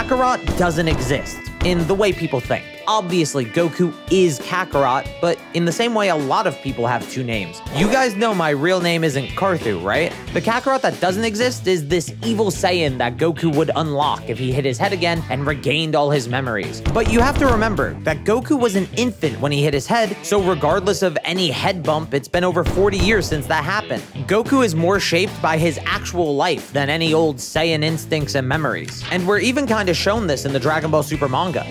Kakarot doesn't exist in the way people think. Obviously, Goku is Kakarot, but in the same way a lot of people have two names. You guys know my real name isn't Carthu, right? The Kakarot that doesn't exist is this evil Saiyan that Goku would unlock if he hit his head again and regained all his memories. But you have to remember that Goku was an infant when he hit his head, so regardless of any head bump, it's been over 40 years since that happened. Goku is more shaped by his actual life than any old Saiyan instincts and memories. And we're even kind of shown this in the Dragon Ball Super manga.